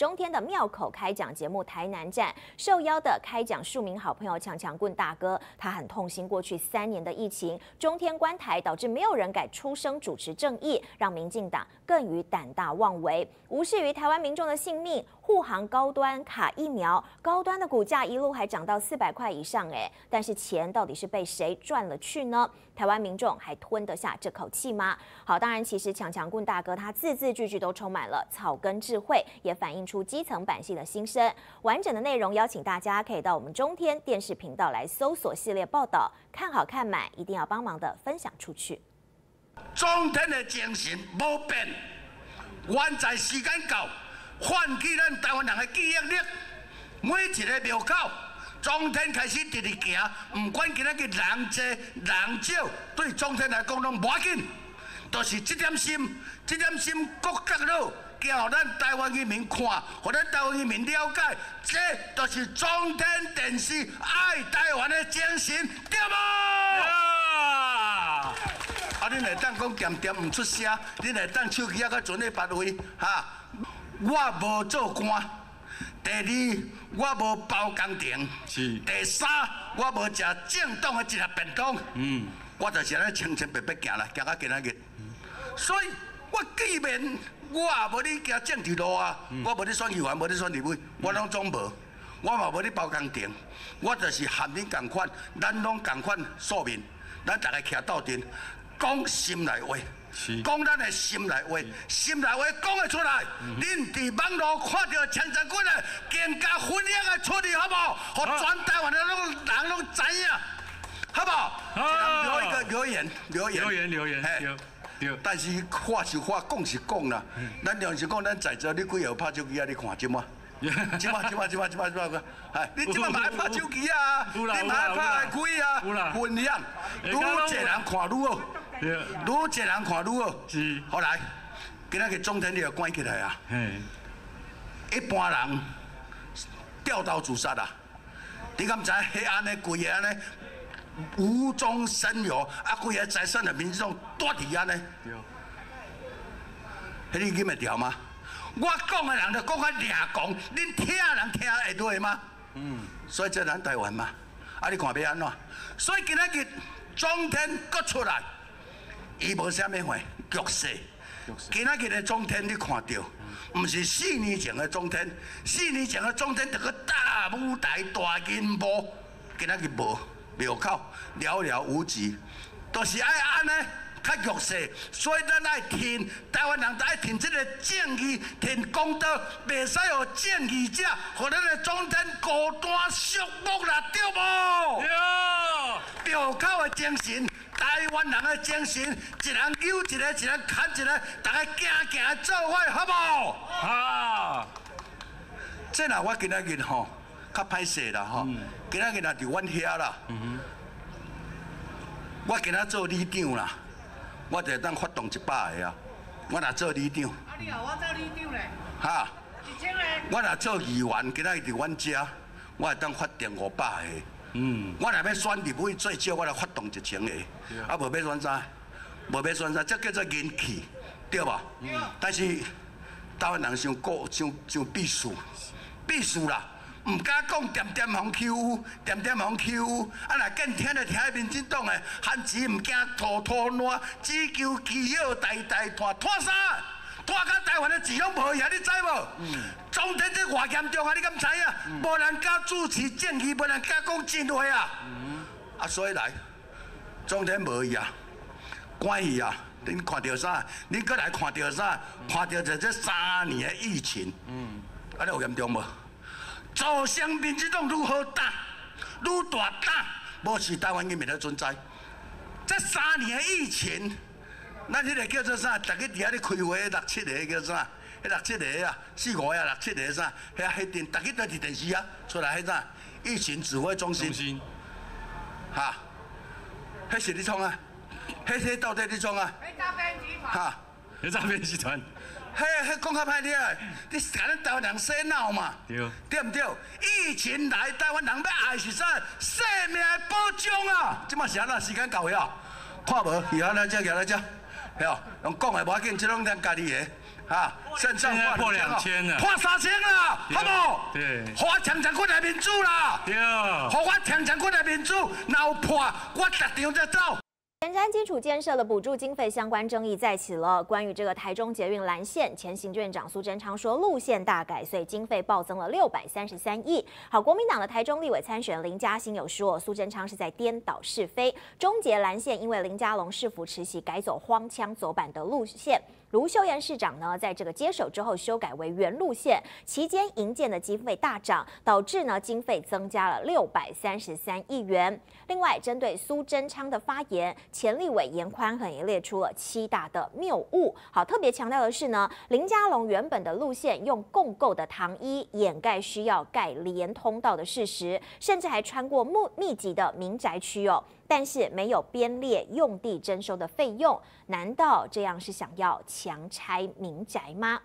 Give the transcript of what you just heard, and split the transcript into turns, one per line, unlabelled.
中天的庙口开讲节目《台南站》，受邀的开讲数名好朋友强强棍大哥，他很痛心过去三年的疫情，中天关台导致没有人敢出声主持正义，让民进党更于胆大妄为，无视于台湾民众的性命，护航高端卡疫苗，高端的股价一路还涨到四百块以上，哎，但是钱到底是被谁赚了去呢？台湾民众还吞得下这口气吗？好，当然，其实强强棍大哥他字字句句都充满了草根智慧，也反映出基层百姓的心声。完整的内容，邀请大家可以到我们中天电视频道来搜索系列报道，看好看满，一定要帮忙的分享出去。
中天的精神无变，原在时间到，唤起咱台湾人的记忆力，每一个庙口。中天开始直直行，唔管今仔日人多人少，对中天来讲拢无要紧，都是这点心，这点心各角落，叫咱台湾人民看，互咱台湾人民了解，这就是中天电视爱台湾的精神，对无？啊！恁会当讲咸咸唔出声，恁会当手机啊，甲存咧别位，哈！我无做官。第二，我无包工程；第三，我无食正当的一盒便当。嗯，我就是安尼清清白白行来，行到今仔日。所以，我既然我也无咧行政治路啊，我无咧选议员，无咧选立委，我拢总无。我嘛无咧包工程，我就是含恁共款，咱拢共款素面，咱大家徛斗阵，讲心内话。讲咱的心内话，心内话讲会出来。恁伫网络看到强强棍的更加分享的出去，好不好？互全台湾的拢人拢知影，好不好？留一个留言，
留言，留言，留言。
但是话是话，讲是讲啦。咱良是讲，咱在座你几号拍手机啊？你看 即嘛？即嘛？即嘛？即嘛？即嘛？即嘛？哎，你即嘛买拍手机啊？你买拍开啊？分享，愈侪人看愈好。愈一人看愈好，是。后来，今仔日中天你要关起来啊。一般人掉刀自杀啊！你敢知黑暗的规个安尼无中生有，啊，规个财产的民众多伫安尼。迄你记会调吗？我讲的人就讲较掠讲，恁听人听会对吗？嗯。所以这咱台湾嘛，啊，你看要安怎？所以今仔日中天搁出来。伊无啥物话，局势。今仔日的中天你看到，毋是四年前的中天，四年前的中天，着个大舞台、大银幕，今仔日无庙口寥寥无几，都是爱安尼较弱势，所以咱爱听台湾人爱听这个正义，听公道，袂使有正义者，互咱的中天孤单寂寞啦，对无？对。庙口的精神。台湾人的精神，一人救一个，一人砍一个，大家行行做伙，好不好？好。这若我今仔日吼，较歹势啦吼。今仔日若伫阮遐啦。我今仔做里长啦，我就当发动一百个啊。我若做里长。啊，你好，我做里长咧。哈。一千个。我若做议员，今仔日伫阮遮，我会当发电五百个。嗯，我若要选立委最少，我来发动一千个，啊无要选啥，无要选啥，这叫做人气，对无？但是台湾人想过，想想避暑，避暑啦，唔敢讲点点红 Q，点点红 Q，啊若见听着听民进党诶，汉子唔惊拖拖烂，只求旗号代代拖拖啥？拖到台湾的钱拢无呀，你知无？中天这偌严重啊！你敢知啊？无人敢主持正义，无人敢讲真话啊！嗯啊，所以来，中天无伊啊，关系啊！恁看到啥？恁搁来看到啥？看到就这三年的疫情，嗯，啊，你有严重无？造成民进党如何打，愈大打，无是台湾人民的存在。这三年的疫情，咱迄个叫做啥？逐个伫遐咧开会，六七个叫啥？迄六七个啊，四五啊六七个啥？遐迄电，逐日都伫电视啊，出来迄啥？疫情指挥中心，哈，迄是你创啊？迄迄到底你创啊？
迄诈骗集团，
哈，
迄诈骗集团，
迄迄讲较歹听诶，你甲咱台湾人洗脑嘛？对，对毋对？疫情来，台湾人要爱是啥？生命保障啊！即马是安怎时间到未啊？看无，以后来遮，以后来遮，吓，用讲诶无要紧，即拢咱家己诶。哈，
现在破两千了，
破三千了，好不？
对，
我强强过来民主啦，
对，
好我强强过来民主，然后破，我逐场再走。
前瞻基础建设的补助经费相关争议再起了。关于这个台中捷运蓝线，前行政院长苏贞昌说路线大改，所以经费暴增了六百三十三亿。好，国民党的台中立委参选林嘉欣有说，苏贞昌是在颠倒是非。终结蓝线因为林佳龙市府持席改走荒腔走板的路线。卢秀燕市长呢，在这个接手之后修改为原路线，期间营建的经费大涨，导致呢经费增加了六百三十三亿元。另外，针对苏贞昌的发言，前立委严宽恒也列出了七大的谬误。好，特别强调的是呢，林佳龙原本的路线用共构的糖衣掩盖需要盖连通道的事实，甚至还穿过密密集的民宅区哦。但是没有编列用地征收的费用难道这样是想要强拆民宅吗？